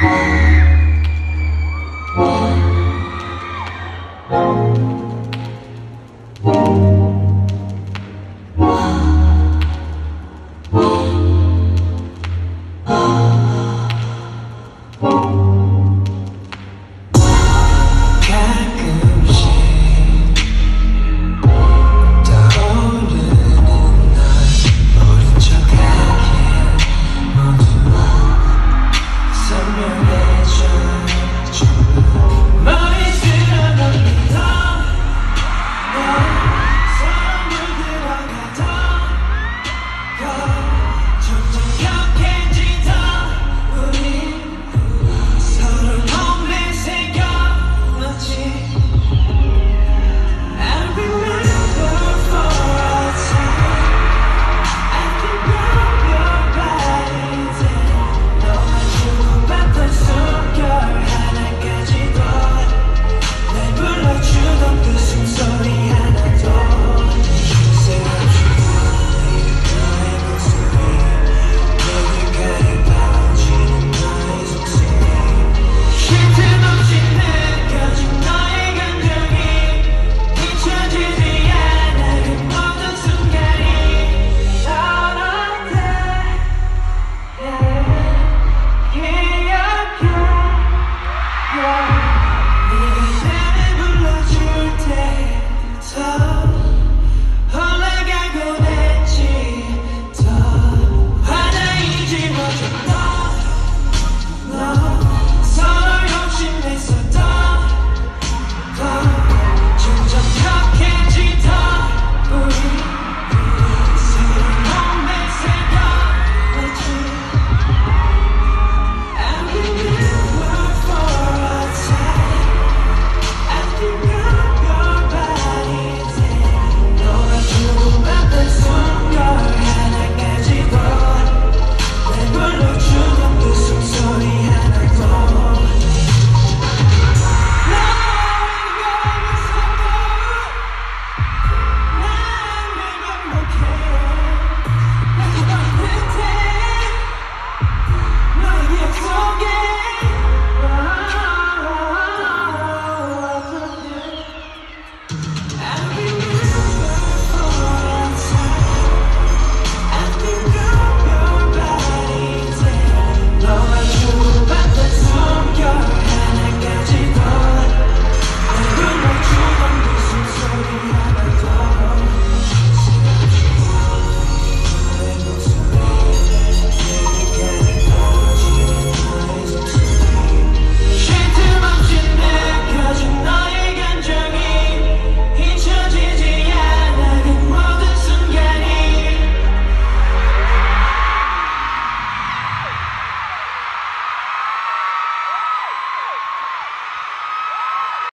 Bye.